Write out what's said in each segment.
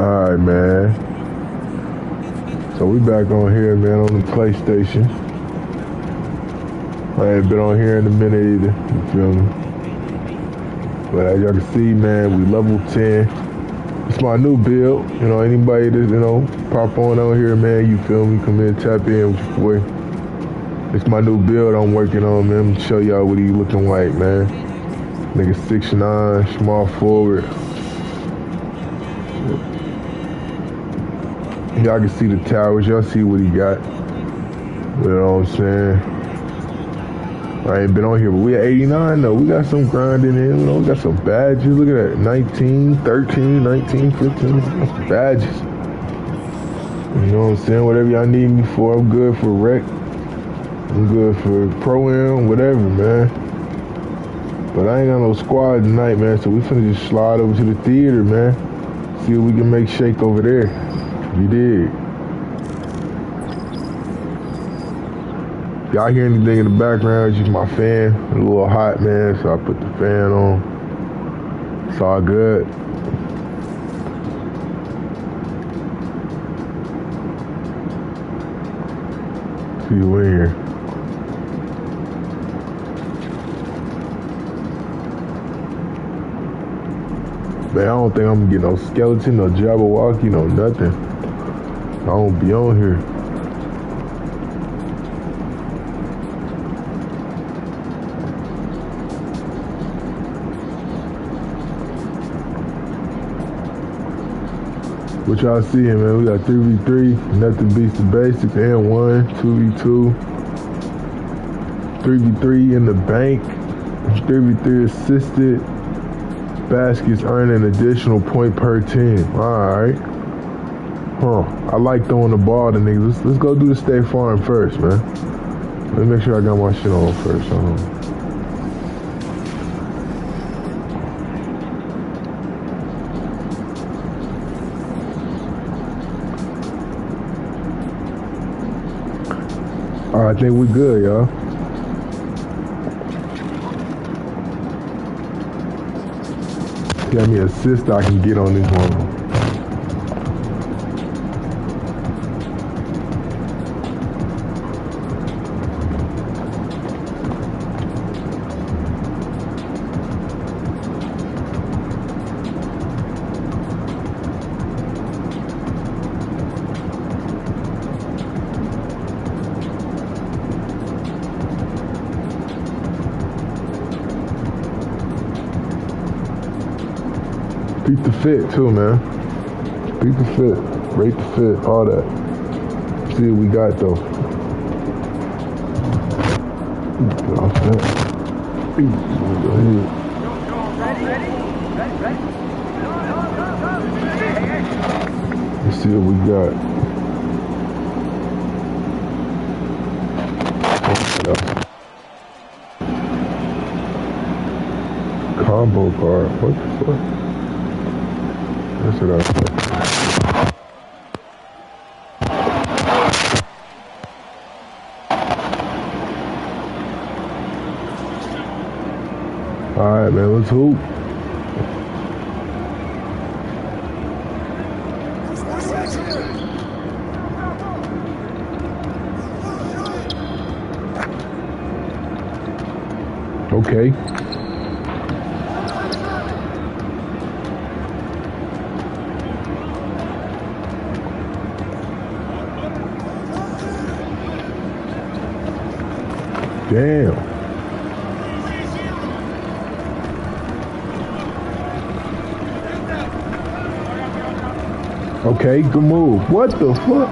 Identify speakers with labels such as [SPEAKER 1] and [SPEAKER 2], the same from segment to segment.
[SPEAKER 1] Alright, man. So we back on here, man, on the PlayStation. I ain't been on here in a minute either. You feel me? But as y'all can see, man, we level 10. It's my new build. You know, anybody that, you know, pop on on here, man, you feel me? Come in, tap in with your boy. It's my new build I'm working on, man. I'm show y'all what he looking like, man. Nigga 6'9", small forward. Y'all can see the towers. Y'all see what he got. You know what I'm saying? I ain't been on here, but we at 89 though. We got some grinding in, you know, we got some badges. Look at that. 19, 13, 19, 15. Badges. You know what I'm saying? Whatever y'all need me for, I'm good for rec. I'm good for pro-am, whatever, man. But I ain't got no squad tonight, man, so we finna just slide over to the theater, man. See what we can make shake over there. You did. Y'all hear anything in the background, it's just my fan. a little hot, man, so I put the fan on. It's all good. See you here. Man, I don't think I'm gonna get no skeleton, no Jabberwocky, no nothing. I don't be on here. What y'all seeing, man? We got 3v3, nothing beats the basics, and one, 2v2, 3v3 in the bank, 3v3 assisted, baskets earn an additional point per team. Alright. Huh. I like throwing the ball to niggas. Let's, let's go do the State Farm first, man. Let me make sure I got my shit on first. all right I think we good, y'all. Got me a assist I can get on this one. Fit too, man. Beat the fit. Rate the fit. All that. See what we got though. Let's see what we got. Combo card. What the fuck? That's what I. All right, man, let's hoop. Okay. Damn. Okay, good move. What the fuck?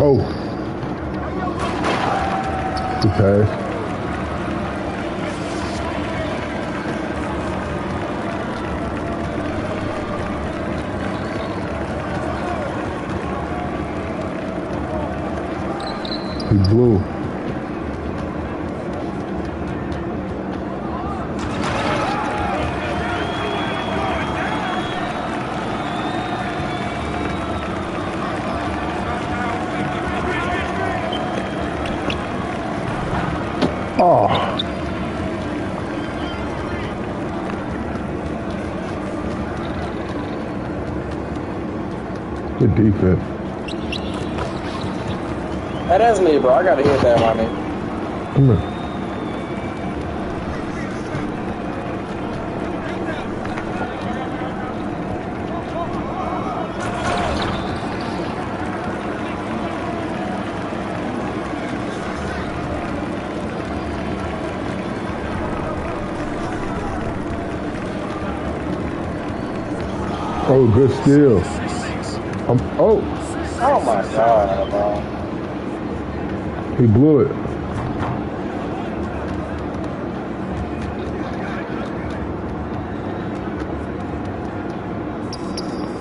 [SPEAKER 1] Oh. Good pass. blue. Oh. Good defense.
[SPEAKER 2] That is me, bro. I gotta hit that one, man.
[SPEAKER 1] Come here. Oh, good steal. Um, oh,
[SPEAKER 2] Oh my god, bro.
[SPEAKER 1] he blew it.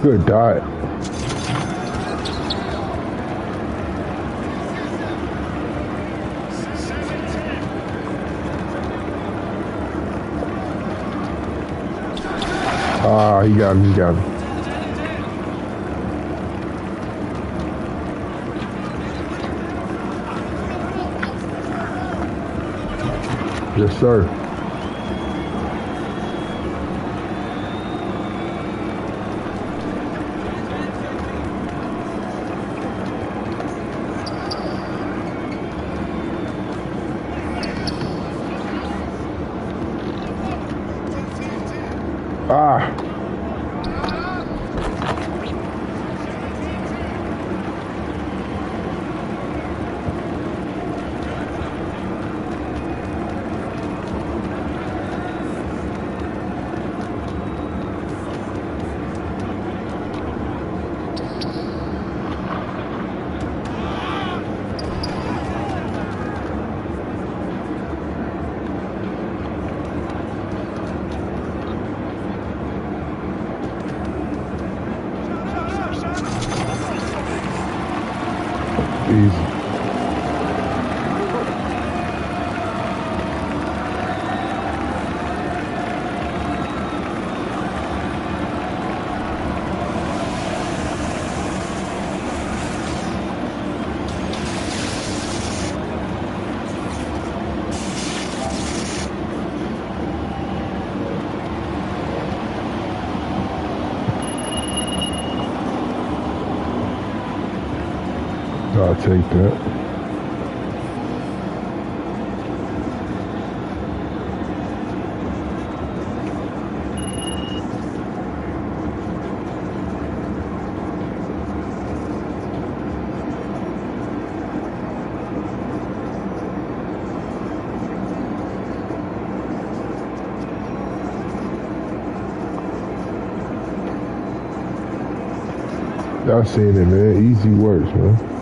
[SPEAKER 1] Good dot. Ah, he got him, he got him. Yes, sir. Ah. Easy. I'll take that. Y'all seen it, man. Easy works, man.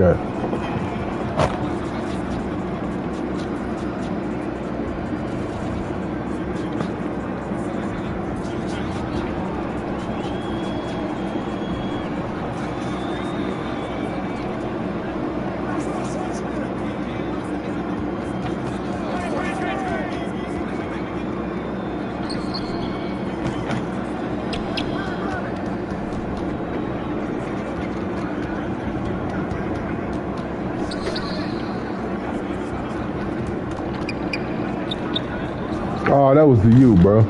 [SPEAKER 1] Let's The you, bro.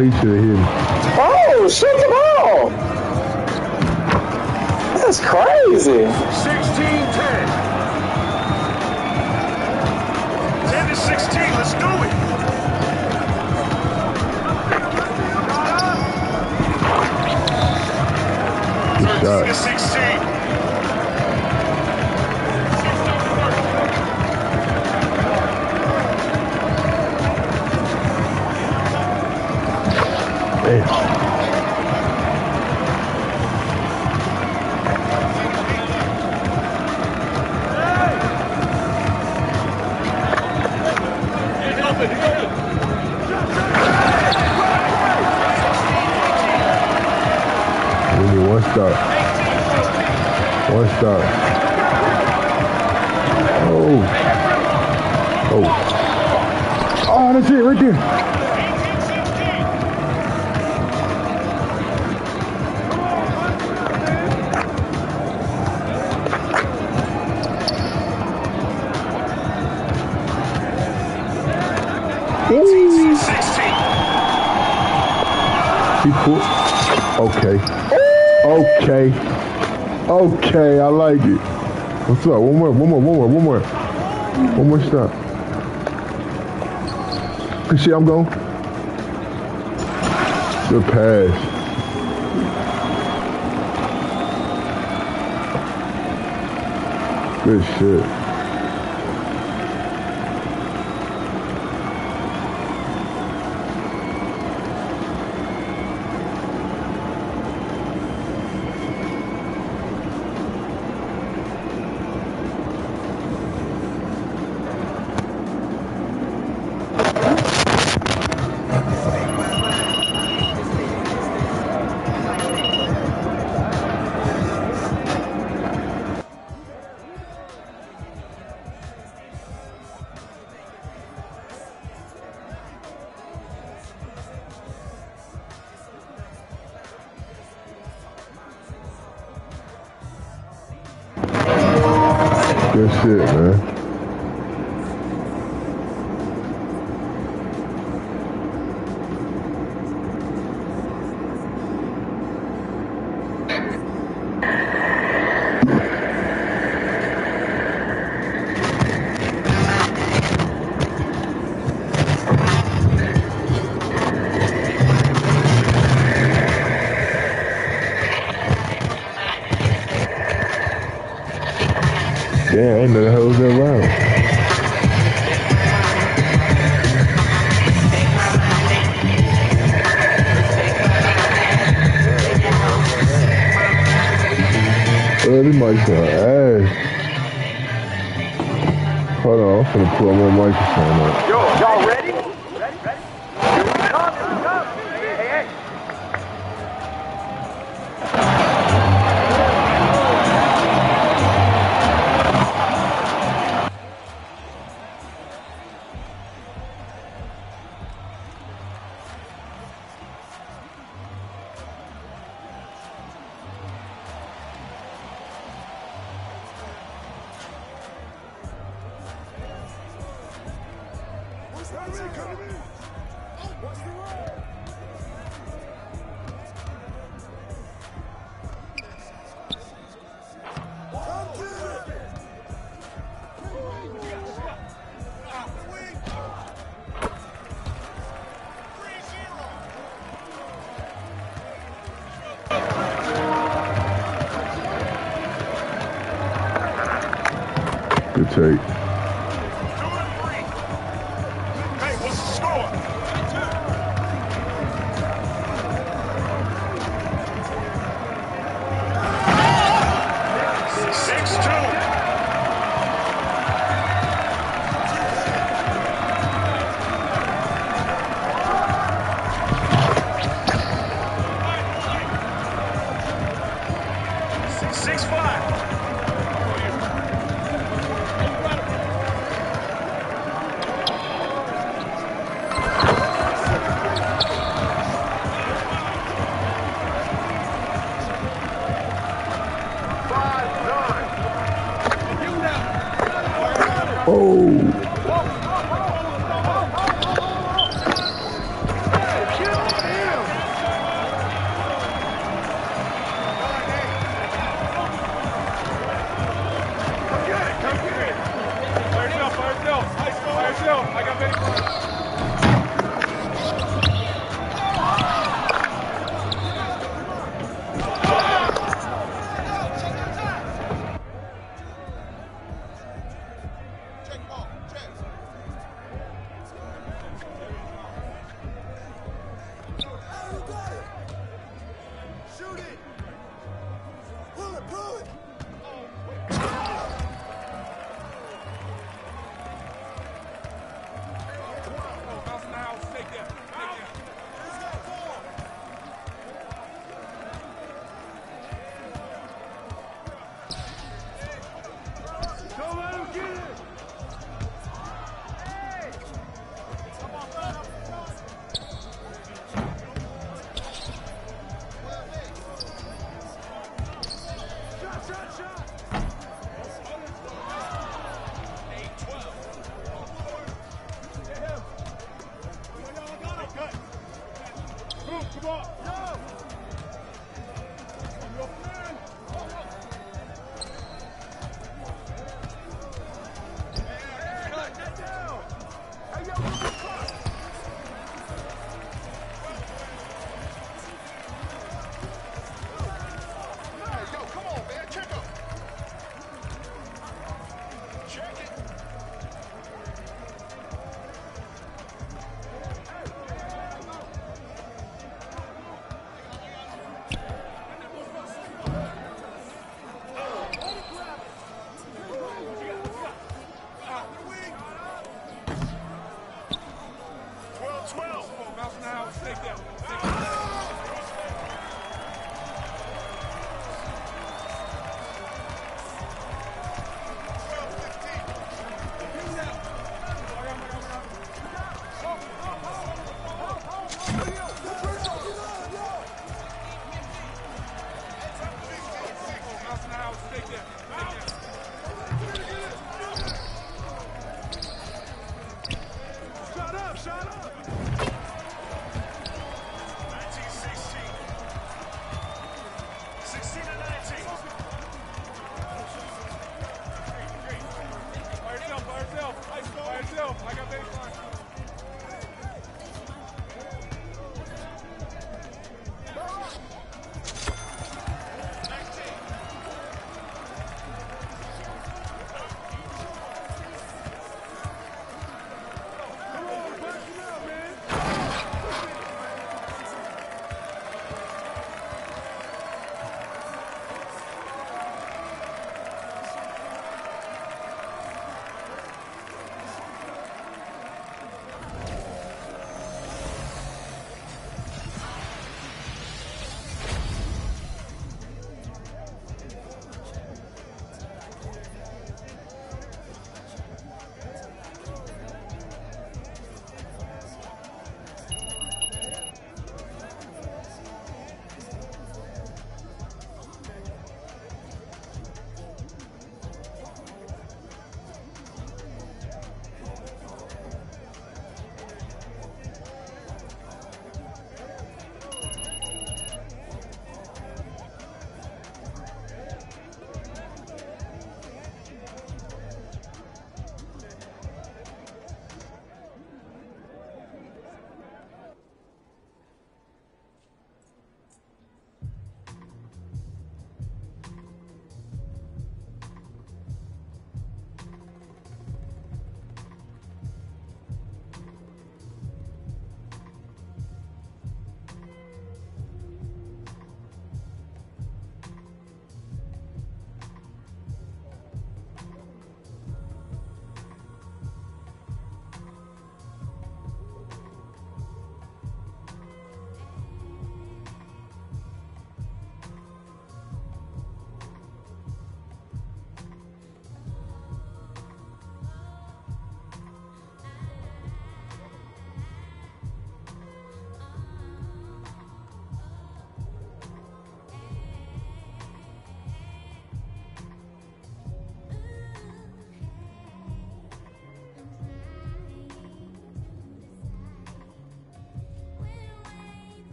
[SPEAKER 1] Oh, should have hit him.
[SPEAKER 3] Oh, shit the ball. That's crazy.
[SPEAKER 1] Damn. Okay. Okay, I like it. What's up? One more, one more, one more, one more. One more stop. You see, I'm going. Good pass. Good shit. Mic's on ass. Hold on, I'm finna pull my microphone up.
[SPEAKER 4] Yo, y'all? Ready?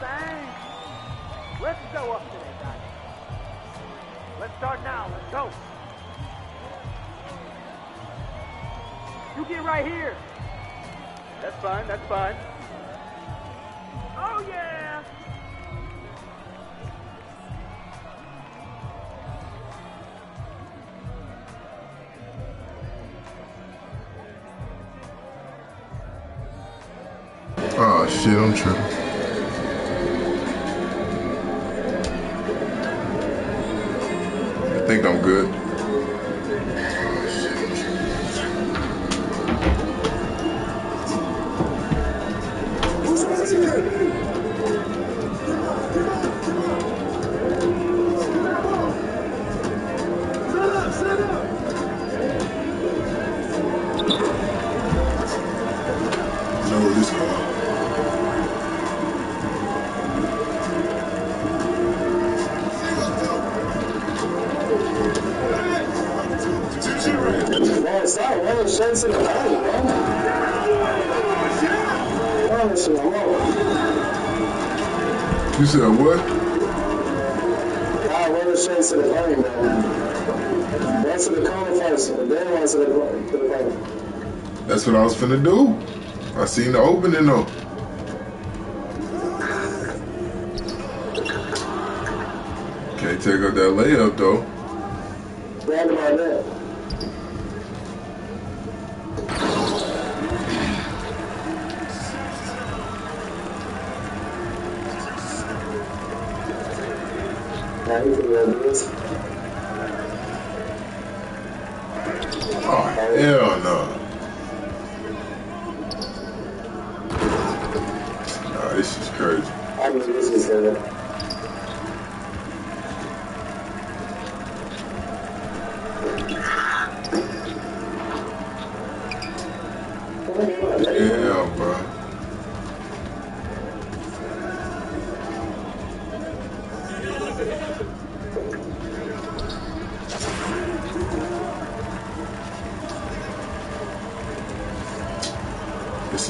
[SPEAKER 4] Thing. Let's go up today, guys. Let's start now. Let's go. You get right here. That's fine. That's fine. Oh yeah.
[SPEAKER 1] Oh shit, I'm tripping. Good. Finna do. I seen the opening though.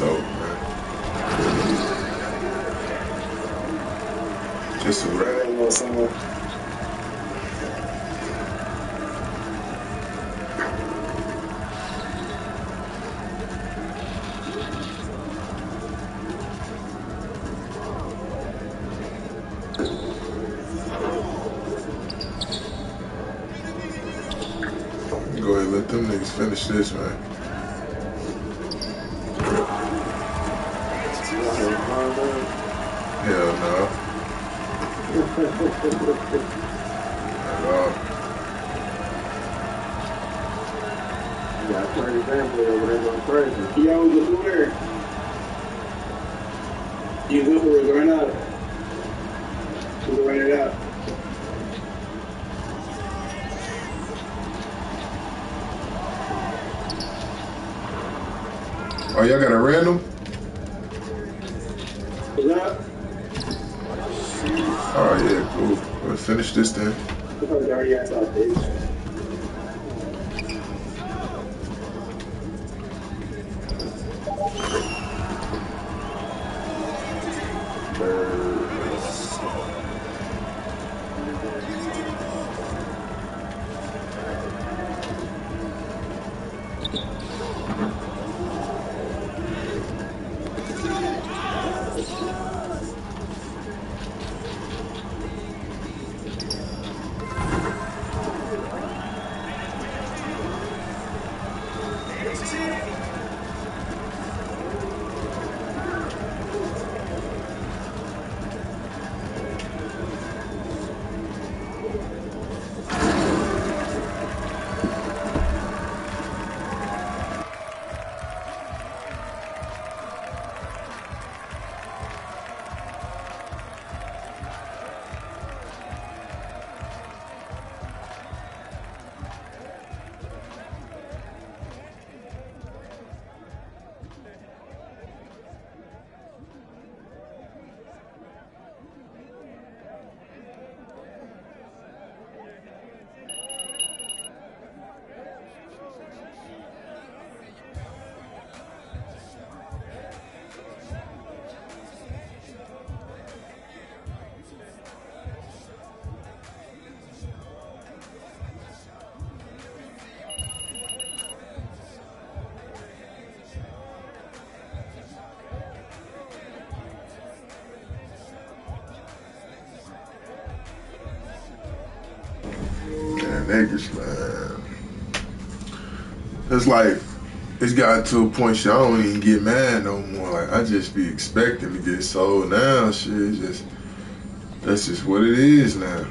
[SPEAKER 1] Just a
[SPEAKER 3] know, somewhere.
[SPEAKER 1] Go ahead, let them niggas finish this, man.
[SPEAKER 3] Yeah, I family over there going. Yo, the where? You it, going up. You can run it out.
[SPEAKER 1] Oh, y'all got a random? Niggas, man. Uh, it's like it's gotten to a point shit, I don't even get mad no more. Like I just be expecting to get sold now. Shit, just that's just what it is now.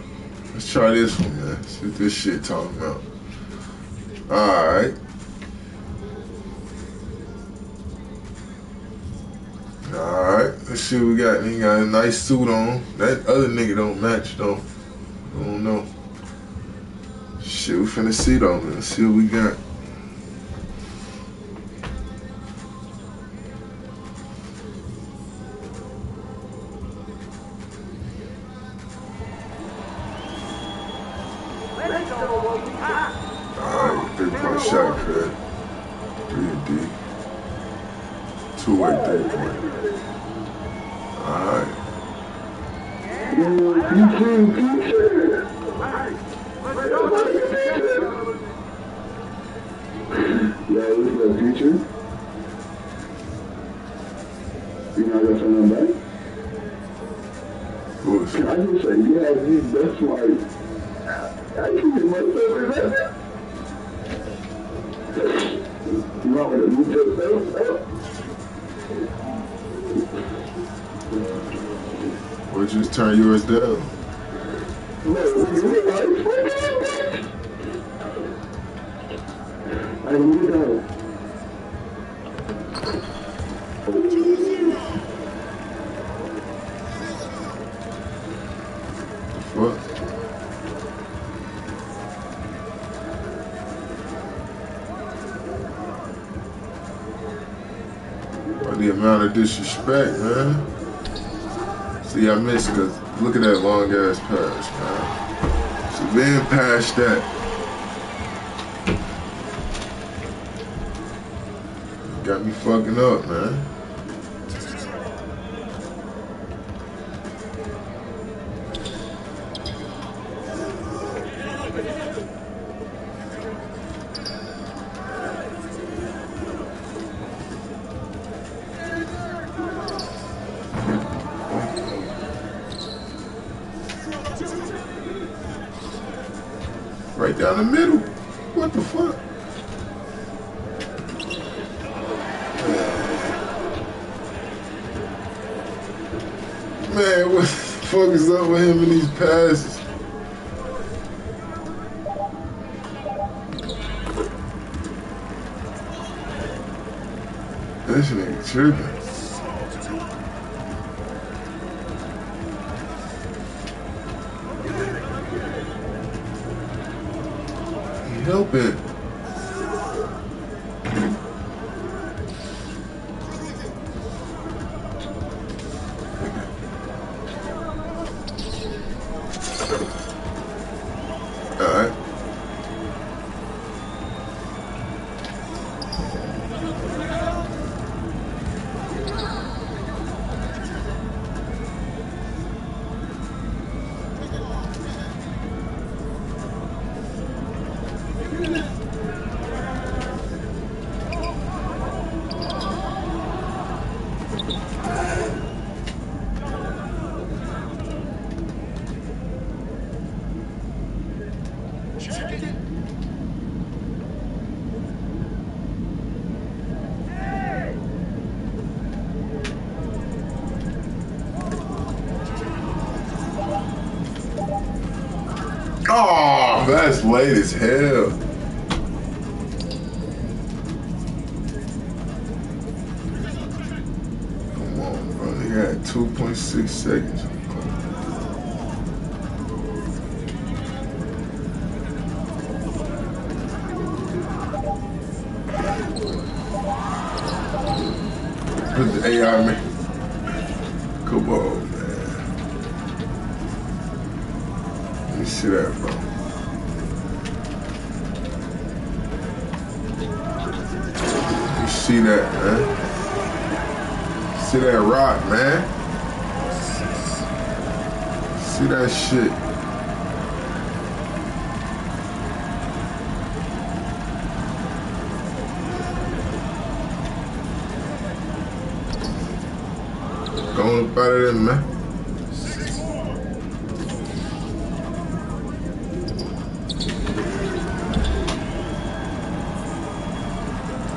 [SPEAKER 1] Let's try this one, man. See what this shit talking about. Alright. Alright, let's see what we got. He got a nice suit on. That other nigga don't match though. Shit, we finna see though, man. See what we got. Disrespect, man. See, I missed because look at that long ass pass, man. So being past that, got me fucking up, man. Up with him in these passes? This nigga tripping. See that rock, man. See that shit. Going up out of there, man.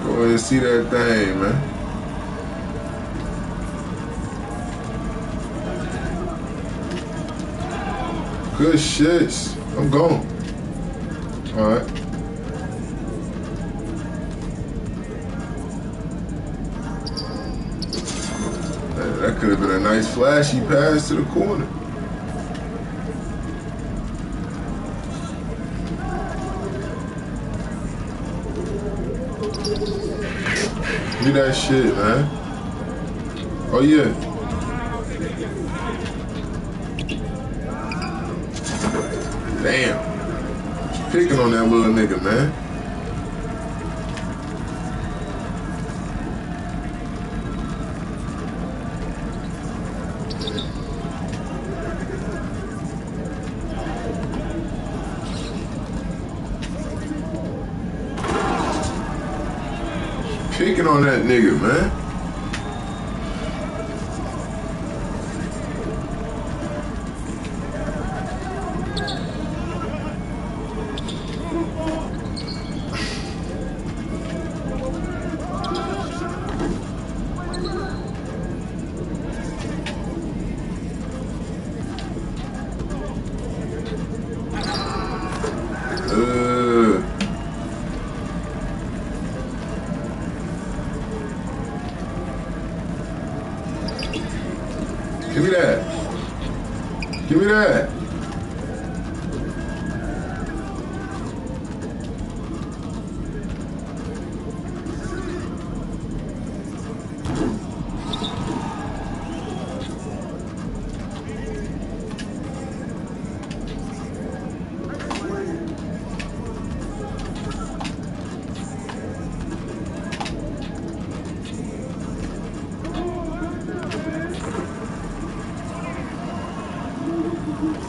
[SPEAKER 1] Go ahead and see that thing, man. Good shit. I'm gone. Alright. That, that could have been a nice flashy pass to the corner. Do that shit, man. Oh yeah. Damn. Picking on that little nigga, man. Picking on that nigga, man.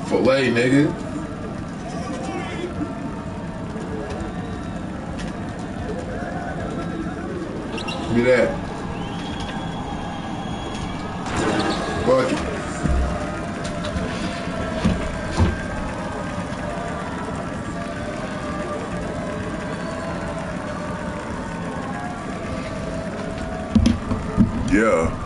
[SPEAKER 1] Filet, nigga. Give me that. Bucket. Yeah.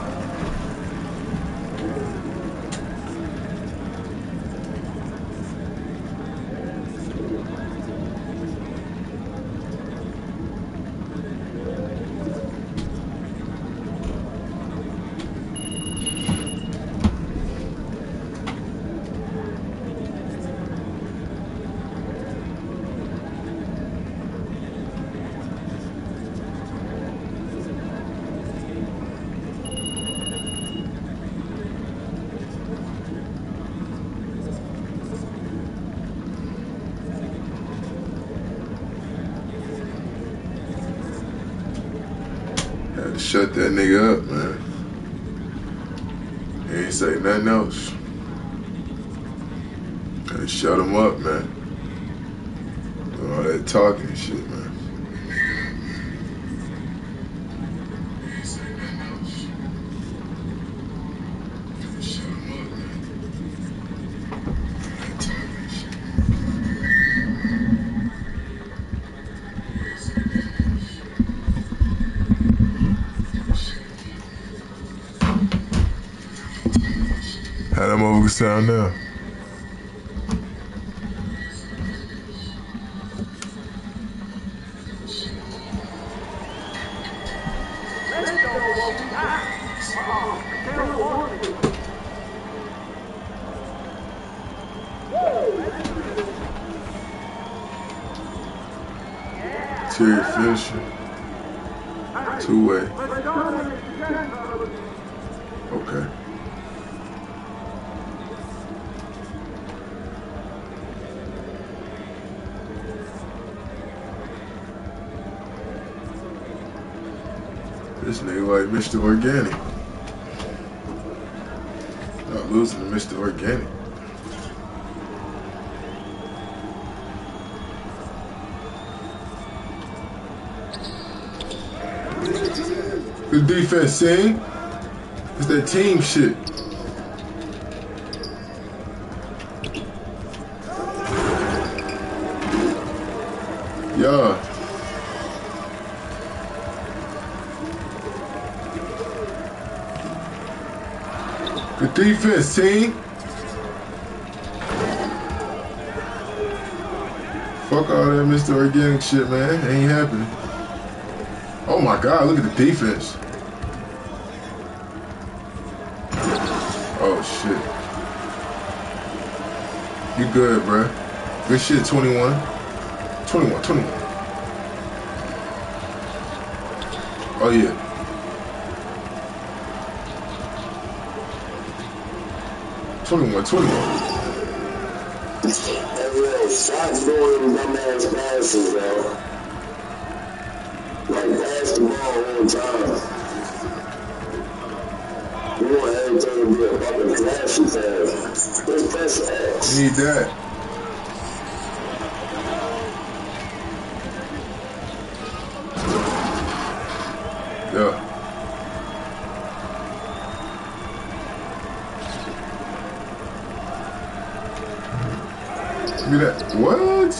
[SPEAKER 1] Had to shut that nigga up, man. He ain't say nothing else. Had to shut him up, man. All that talking shit, man. How that motherfucker sound now? Mr. Organic. Not losing to Mr. Organic. The defense, see? It's that team shit. Defense, team. Fuck all that Mr. Organic shit, man. Ain't happening. Oh my god, look at the defense. Oh shit. You good, bruh. Good shit, 21. 21, 21. Oh yeah. Twenty-one, twenty-one.
[SPEAKER 3] Hey, yo, stop doing dumbass passes, yo. Like, pass the ball time. You want everything to be a fucking flashy pass. Just press.
[SPEAKER 1] Need that. Yeah. Give me that. What?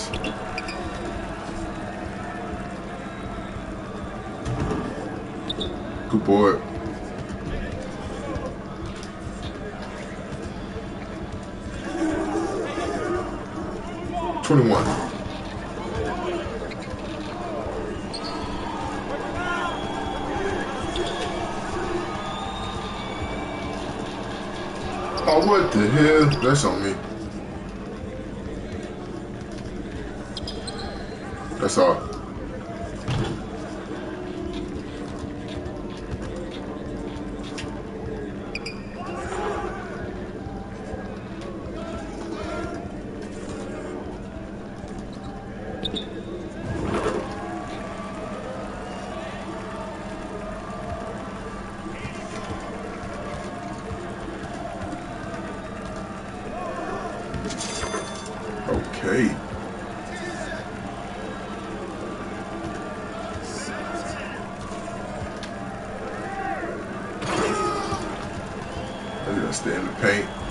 [SPEAKER 1] Good boy. Twenty-one. Oh, what the hell? That's on me. That's all. Okay. Stay in the paint.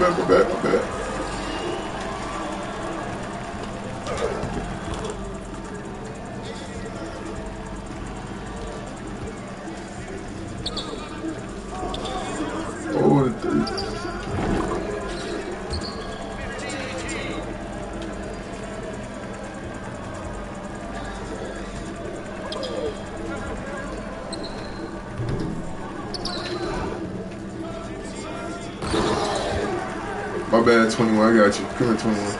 [SPEAKER 1] Oh, my bad, 21. I got you. Come here, 21.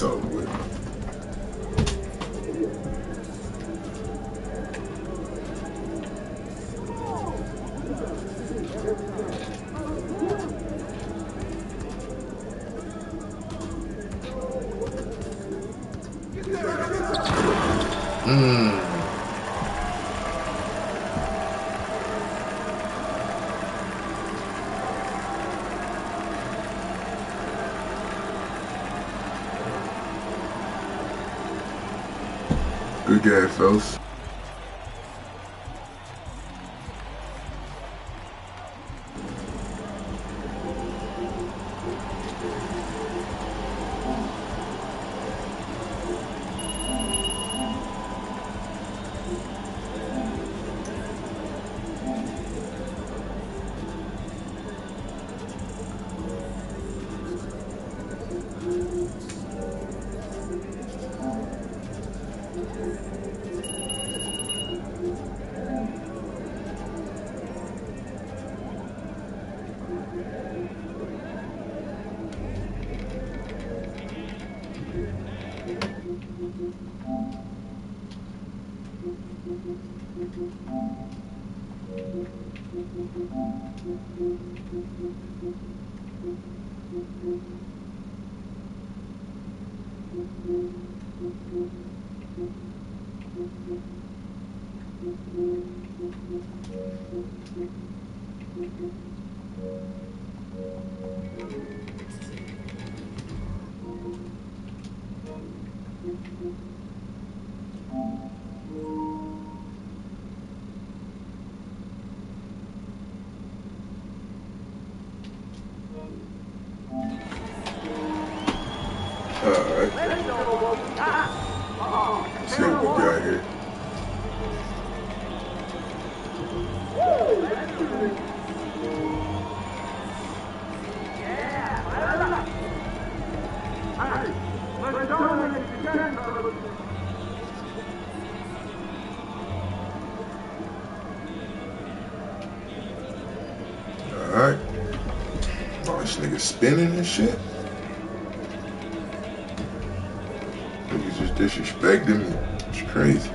[SPEAKER 1] so good, folks. spinning and shit. Niggas just disrespecting me. It's crazy.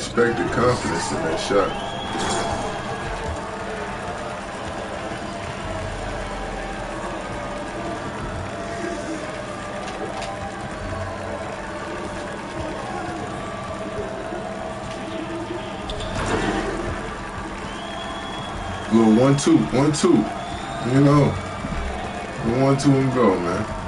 [SPEAKER 1] Respect the confidence in that shot. Little one two, one two. You know. One two and go, man.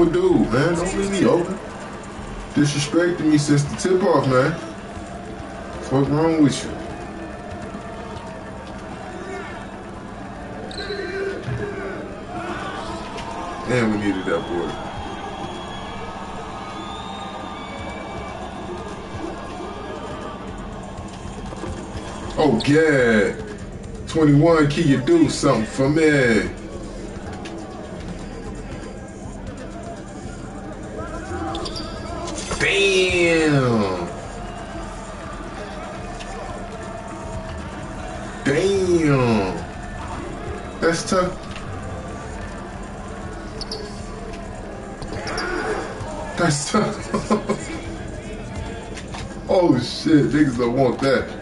[SPEAKER 1] With dude, man? Don't leave me open. Disrespecting me since the tip off, man. Fuck wrong with you? Damn, we needed that boy. Oh, yeah. 21, can you do something for me? Damn. That's tough. That's tough. oh shit, niggas don't want that.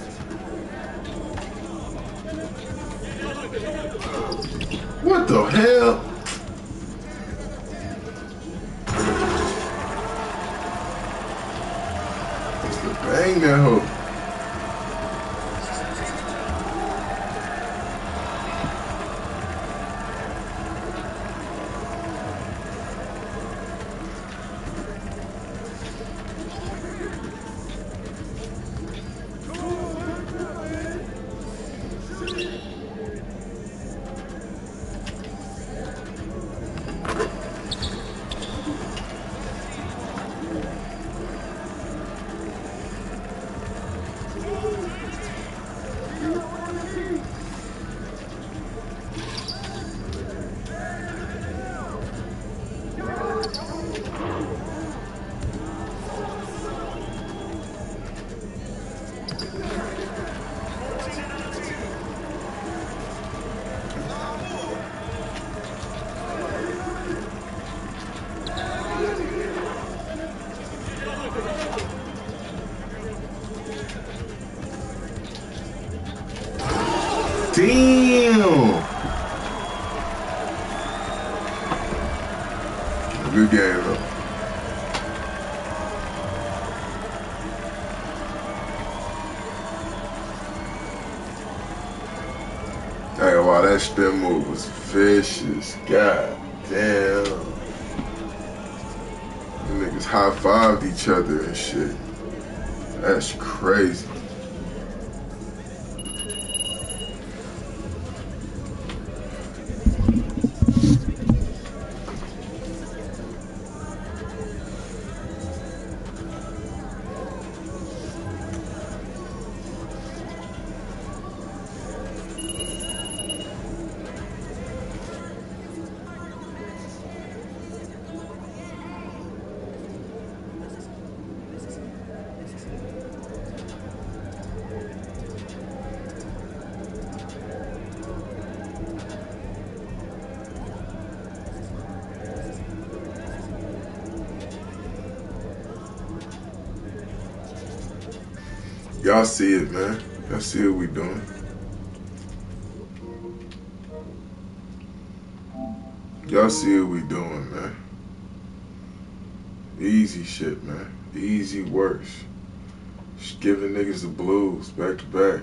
[SPEAKER 1] Hey, Y'all see it, man. Y'all see what we doing. Y'all see what we doing, man. Easy shit, man. Easy works. Just giving niggas the blues back to back.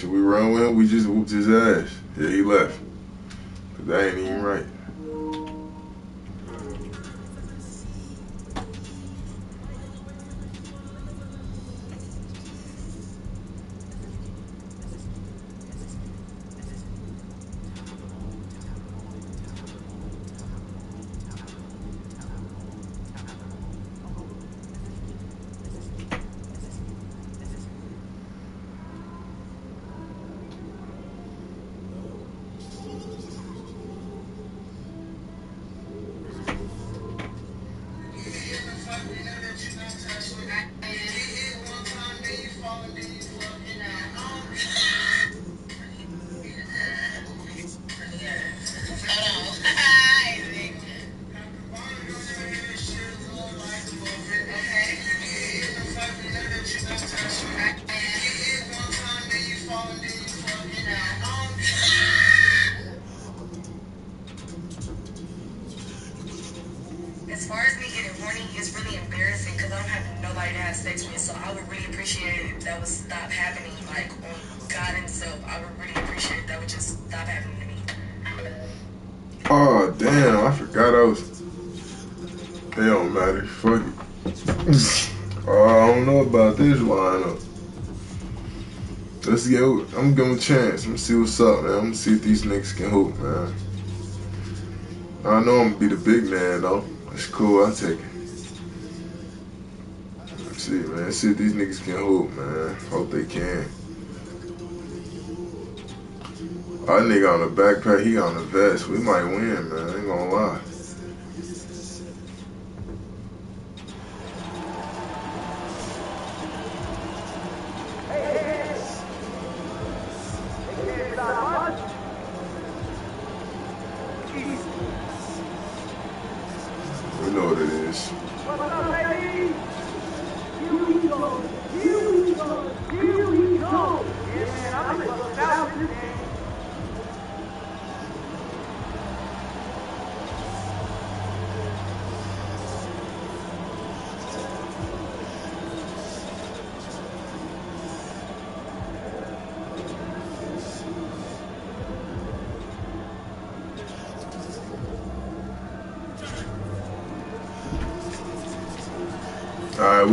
[SPEAKER 1] Should we run with him? We just whooped his ass. Yeah, he left. But that ain't even right. Chance. Let me see what's up, man. I'm gonna see if these niggas can hoop, man. I know I'm gonna be the big man though. That's cool, I'll take it. Let's see, man. Let's see if these niggas can hoop, man. Hope they can. Our nigga on the backpack, he on the vest. We might win, man. I ain't gonna lie.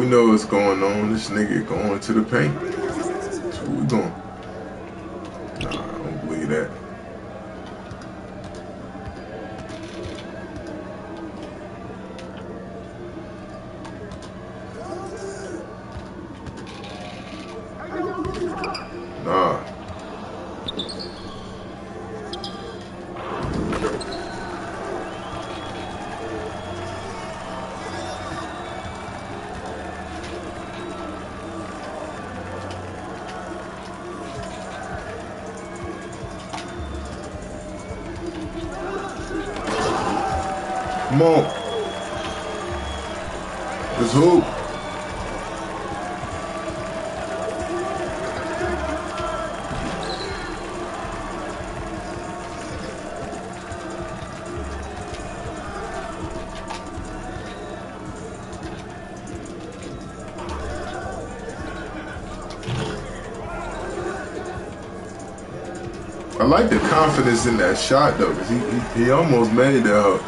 [SPEAKER 1] Know what's going on. This nigga going to the paint. Confidence in that shot though, cause he, he, he almost made that hook.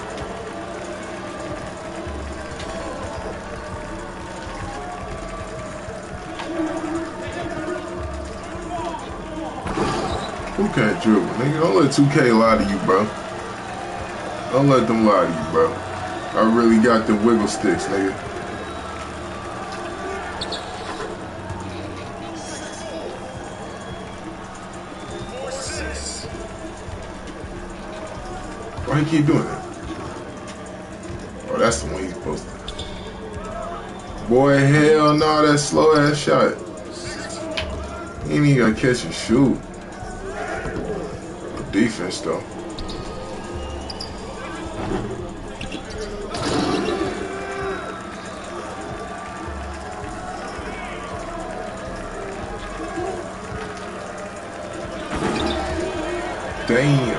[SPEAKER 1] Who can't dribble? Nigga, don't let 2K lie to you, bro. Don't let them lie to you, bro. I really got the wiggle sticks, nigga. He keep doing that? Oh, that's the one he's supposed to. Boy, hell no, that slow ass shot. He ain't even gonna catch and shoot. Defense though. Damn.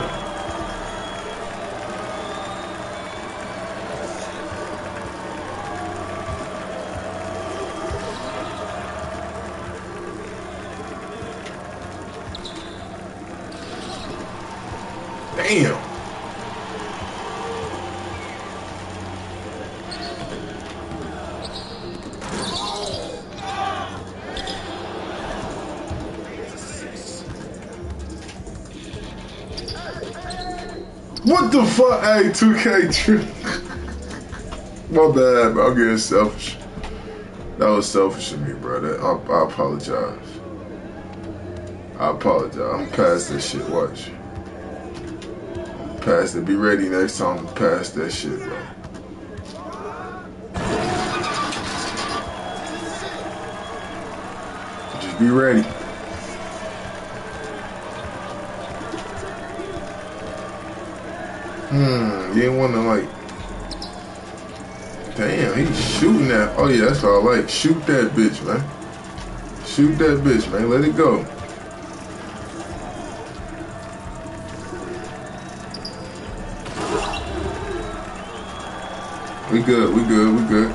[SPEAKER 1] Hey, 2K trip. My bad, bro. I'm getting selfish. That was selfish of me, bro. I, I apologize. I apologize. I'm past that shit. Watch. I'm past it. Be ready next time to pass that shit, bro. Just be ready. Hmm, you ain't want to like. Damn, he's shooting that. Oh yeah, that's all like. Shoot that bitch, man. Shoot that bitch, man. Let it go. We good, we good, we good.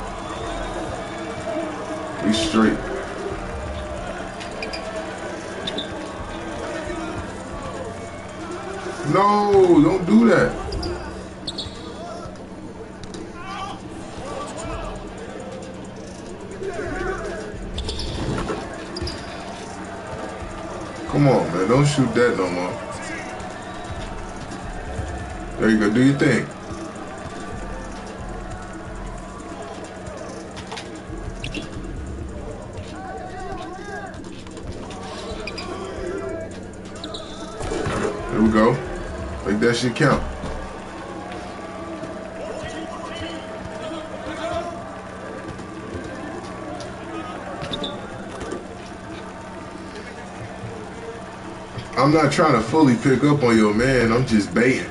[SPEAKER 1] I'm not trying to fully pick up on your man. I'm just baiting.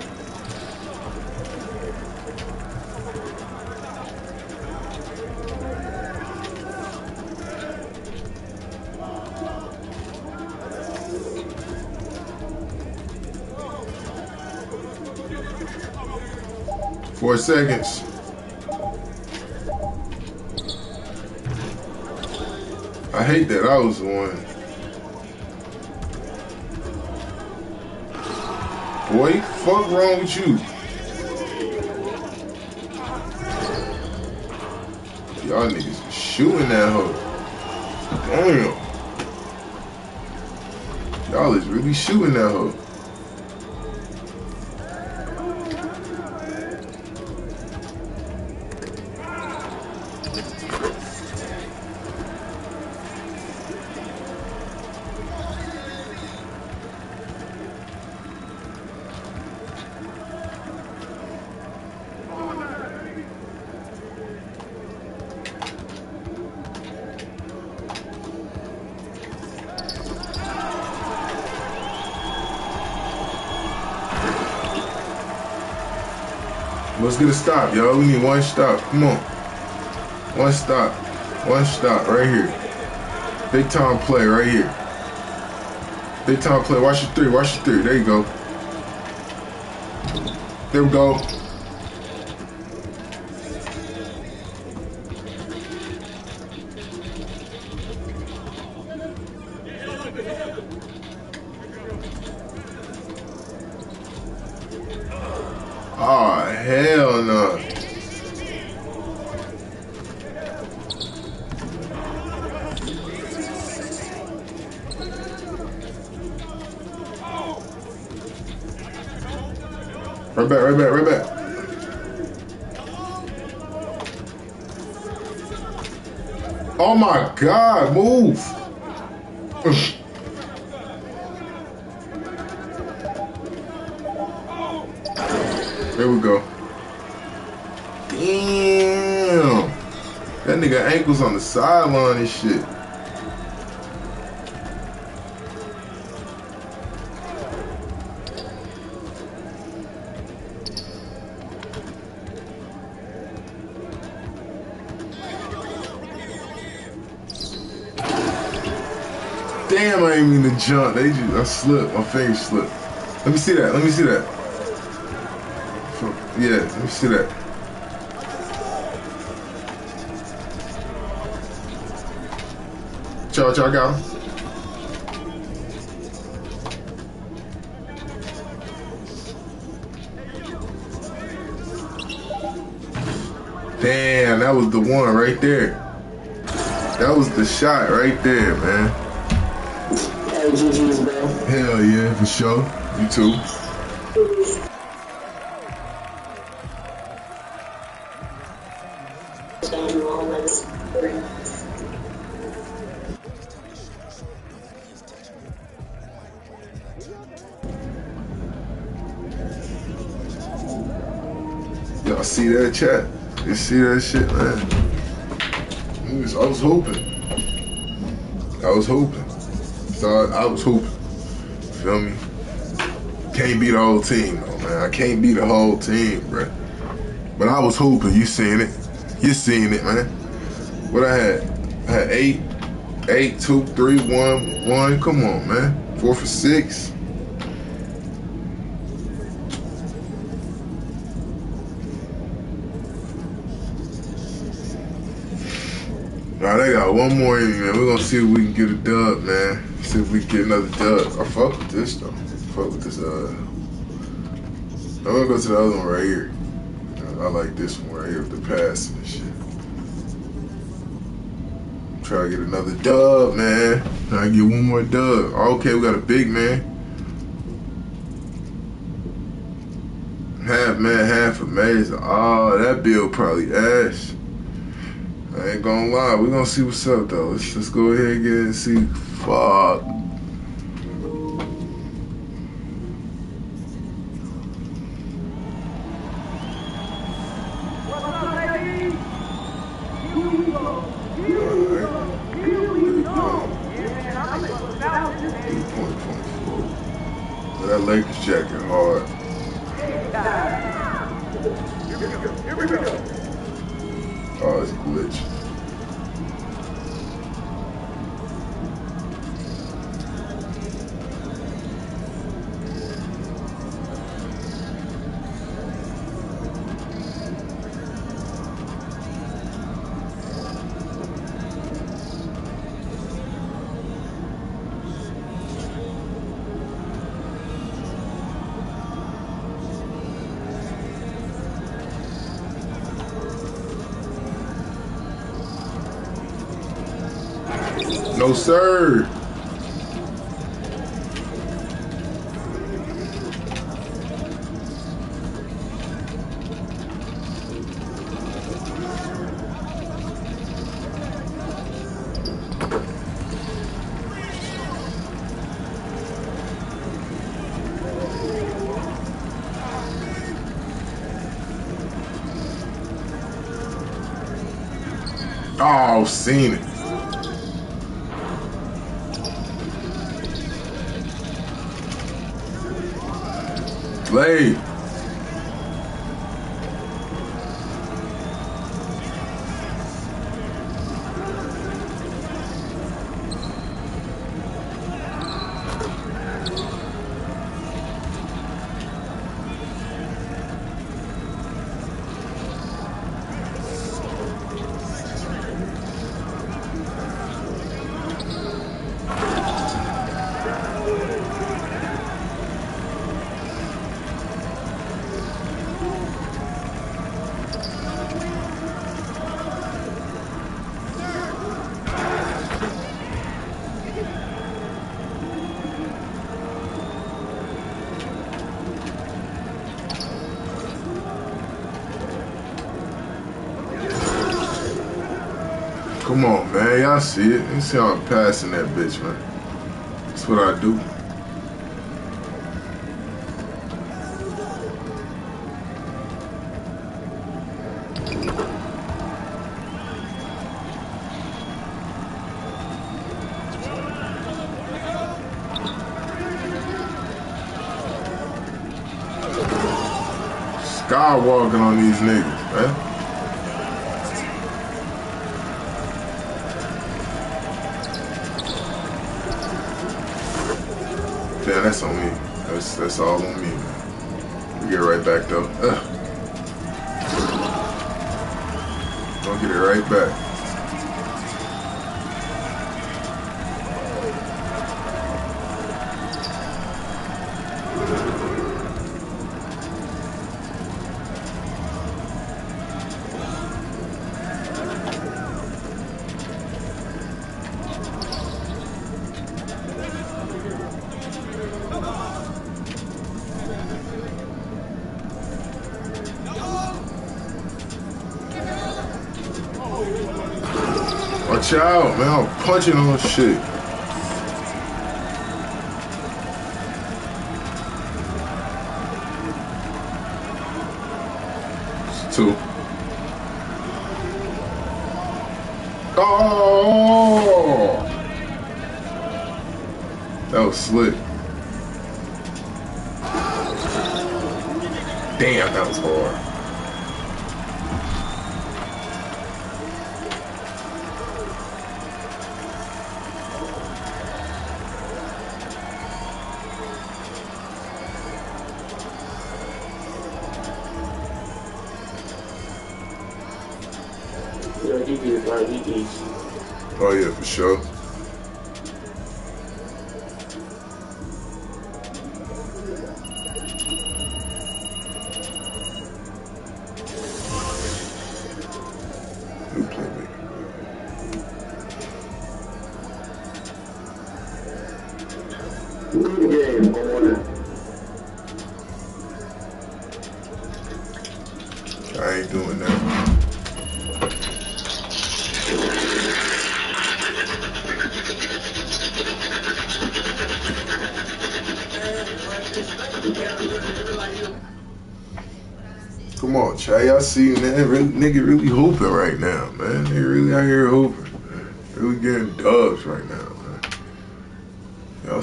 [SPEAKER 1] Four seconds. I hate that I was the one. Boy, fuck wrong with you? Y'all niggas shooting that hoe. Damn. Y'all is really shooting that hoe. Let's get a stop, y'all. We need one stop. Come on. One stop. One stop right here. Big time play right here. Big time play. Watch your three. Watch your three. There you go. There we go. and shit. Damn, I ain't mean to jump. They just, I slipped. My face slipped. Let me see that. Let me see that. Yeah, let me see that. Ciao, ciao, gal. Damn, that was the one right there. That was the shot right there, man.
[SPEAKER 3] Hey, GG's, bro.
[SPEAKER 1] Hell yeah, for sure. You too. See that shit, man? I was, I was hoping. I was hoping. So I, I was hoping. Feel me? Can't beat the whole team, though, man. I can't beat the whole team, bruh. But I was hoping. You seen it? You seen it, man. What I had? I had eight, eight, two, three, one, one. Come on, man. Four for six. Now they got one more in me, man. We're gonna see if we can get a dub, man. See if we can get another dub. I fuck with this though. Fuck with this. Uh, I'm gonna go to the other one right here. I like this one right here with the pass and shit. Try to get another dub, man. Try to get one more dub. Okay, we got a big man. Half man, half amazing. Oh, that bill probably ass. Ain't gonna lie, We're gonna see what's up though. Let's just go ahead and get and see. Fuck. That Lakers jacket hard. Oh, it's glitch. No, sir. Oh, seen it. On, see it. You see how I'm passing that bitch, man. That's what I do. Skywalking on these niggas, that's on me. That's that's all on me, man. We get right back though. Ugh. Don't get it right back. Out, man. I'm punching on shit. Two. Oh! That was slick.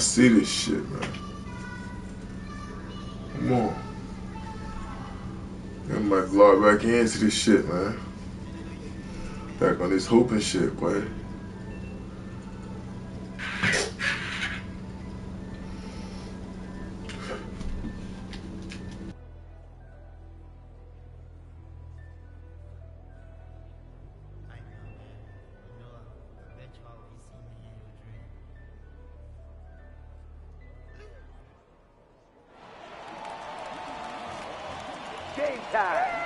[SPEAKER 1] See this shit, man. Come on. I might log back into this shit, man. Back on this hooping shit, boy.
[SPEAKER 4] Time.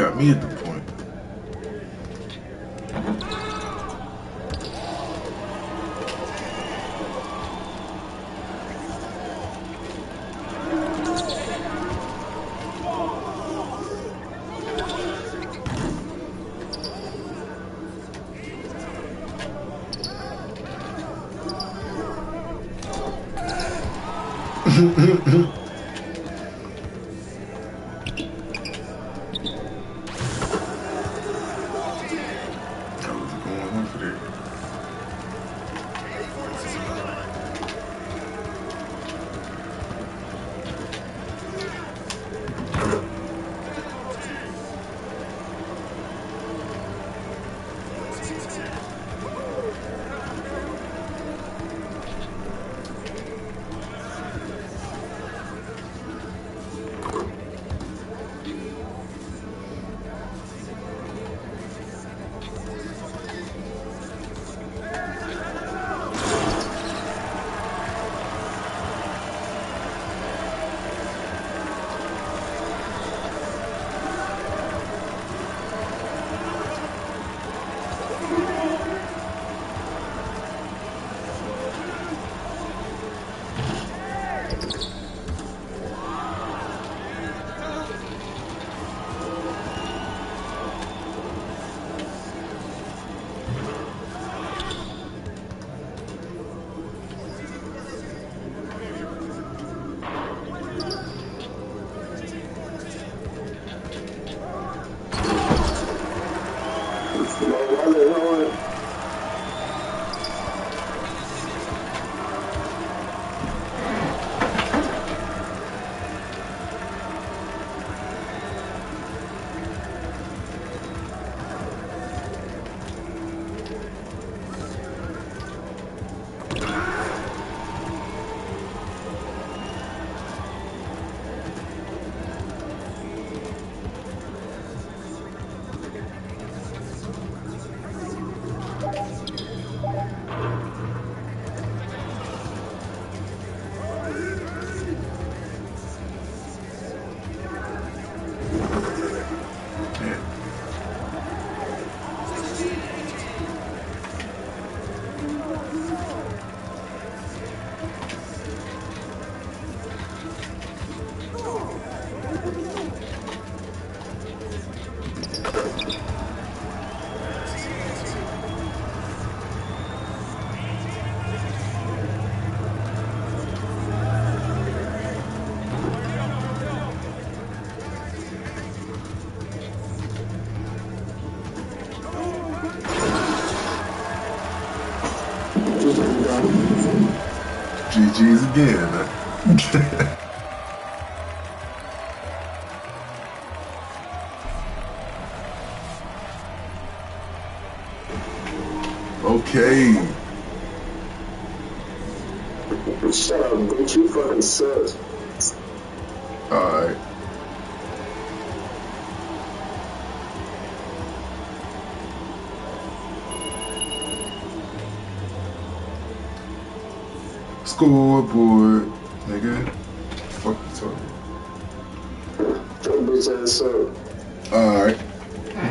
[SPEAKER 1] Oh, they
[SPEAKER 3] Why
[SPEAKER 1] again. Scoreboard, nigga. Fuck you talking.
[SPEAKER 3] Your bitch ass up.
[SPEAKER 1] Alright.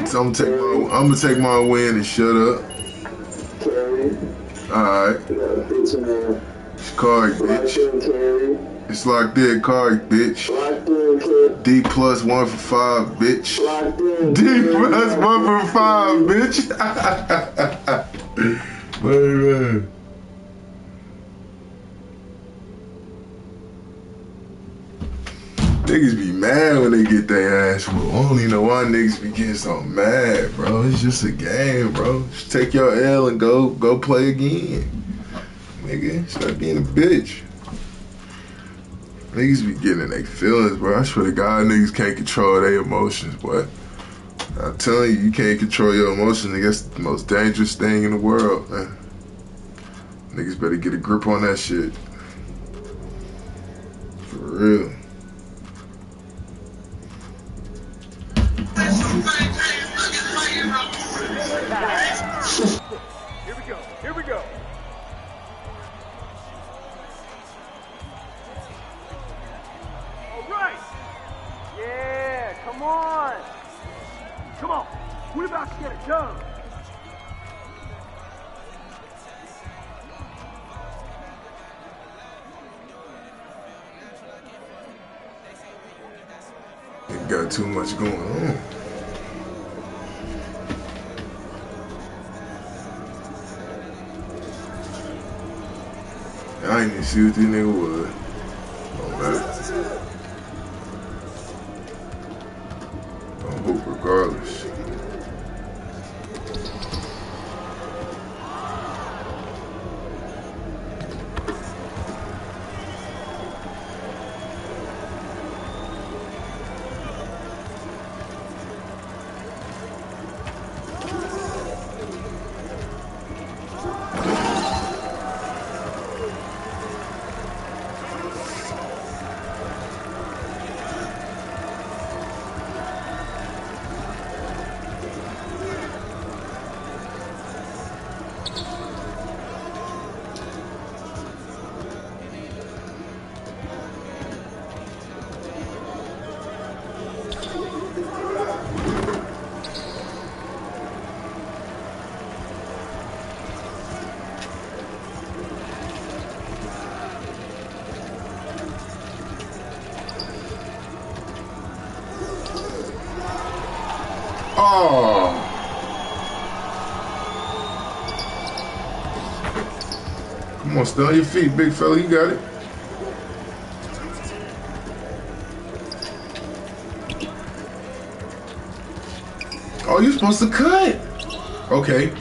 [SPEAKER 1] So I'm gonna take my I'm gonna take my win and shut up.
[SPEAKER 3] Karri.
[SPEAKER 1] Alright.
[SPEAKER 3] You bitch in there.
[SPEAKER 1] Card,
[SPEAKER 3] Locked
[SPEAKER 1] bitch.
[SPEAKER 3] in,
[SPEAKER 1] It's locked in, card, bitch.
[SPEAKER 3] Locked in, Karri.
[SPEAKER 1] D plus one for five, bitch.
[SPEAKER 3] Locked in.
[SPEAKER 1] D plus one for five, bitch. Baby. Niggas be mad when they get whooped. I don't even know why niggas be getting so mad, bro. It's just a game, bro. Just take your L and go go play again. Nigga, stop being a bitch. Niggas be getting their feelings, bro. I swear to God, niggas can't control their emotions, boy. I'm telling you, you can't control your emotions. That's the most dangerous thing in the world, man. Niggas better get a grip on that shit. For real. Much going on. I even see what this nigga was. Stay on your feet, big fella. You got it. Oh, you're supposed to cut. Okay.